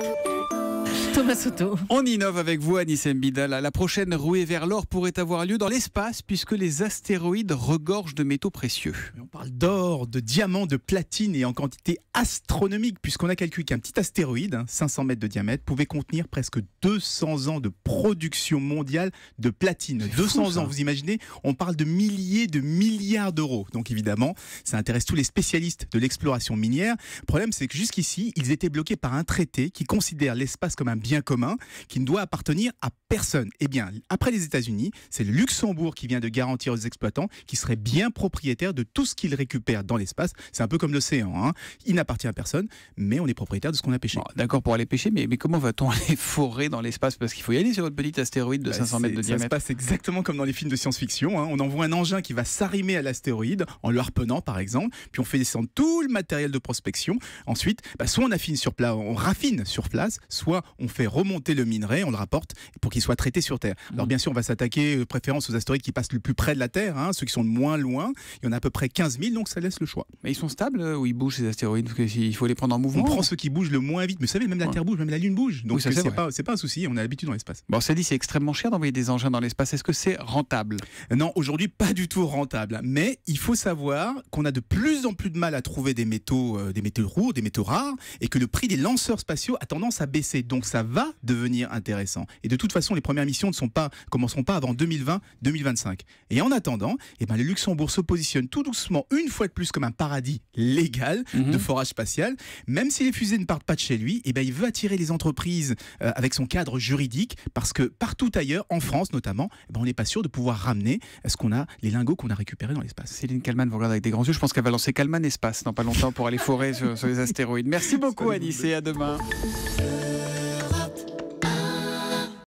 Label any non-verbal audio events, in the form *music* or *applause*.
Thank you. Thomas Soto. On innove avec vous, Anis Mbidal. La prochaine rouée vers l'or pourrait avoir lieu dans l'espace puisque les astéroïdes regorgent de métaux précieux. On parle d'or, de diamants, de platine et en quantité astronomique puisqu'on a calculé qu'un petit astéroïde, 500 hein, mètres de diamètre, pouvait contenir presque 200 ans de production mondiale de platine. 200 ans, vous imaginez On parle de milliers de milliards d'euros. Donc évidemment, ça intéresse tous les spécialistes de l'exploration minière. Le problème, c'est que jusqu'ici, ils étaient bloqués par un traité qui considère l'espace comme un bien commun qui ne doit appartenir à personne. Eh bien, après les États-Unis, c'est le Luxembourg qui vient de garantir aux exploitants qui seraient bien propriétaires de tout ce qu'ils récupèrent dans l'espace. C'est un peu comme l'océan. Hein. Il n'appartient à personne, mais on est propriétaire de ce qu'on a pêché. D'accord pour aller pêcher, mais, mais comment va-t-on *laughs* aller forer dans l'espace? Parce qu'il faut y aller sur votre petit astéroïde de 500 bah, mètres de diamètre. Ça se passe exactement comme dans les films de science-fiction. Hein. On envoie un engin qui va s'arrimer à l'astéroïde en le harponnant, par exemple, puis on fait descendre tout le matériel de prospection. Ensuite, bah, soit on affine sur place, on raffine sur place, soit on fait remonter le minerai, on le rapporte pour qu'il soit traité sur Terre. Alors mmh. bien sûr, on va s'attaquer euh, préférence aux astéroïdes qui passent le plus près de la Terre, hein, ceux qui sont le moins loin. Il y en a à peu près 15 000, donc ça laisse le choix. Mais ils sont stables euh, ou ils bougent ces astéroïdes? Il faut les prendre en mouvement. On prend ceux qui bougent le moins vite. Mais vous savez, même la Terre bouge, même la Lune bouge. Donc c'est pas, pas un souci, on a l'habitude dans l'espace. Bon, ça dit, c'est extrêmement cher d'envoyer des engins dans l'espace. Est-ce que c'est rentable? Non, aujourd'hui, pas du tout rentable. Mais il faut savoir qu'on a de plus en plus de mal à trouver des métaux, euh, des métaux lourds, des métaux rares, et que le prix des lanceurs spatiaux a tendance à baisser. Donc ça va devenir intéressant. Et de toute façon, les premières missions ne sont pas, commenceront pas avant 2020-2025. Et en attendant, eh ben, le Luxembourg se positionne tout doucement, une fois de plus, comme un paradis légal de mhm. forage spatial. Même si les fusées ne partent pas de chez lui, eh ben, il veut attirer les entreprises euh, avec son cadre juridique, parce que partout ailleurs, en France notamment, eh ben, on n'est pas sûr de pouvoir ramener ce qu'on a, les lingots qu'on a récupérés dans l'espace. Céline Kalman vous regarde avec des grands yeux. Je pense qu'elle va lancer Kalman Espace dans pas longtemps pour aller forer sur, les astéroïdes. Merci beaucoup, Alice, et à demain.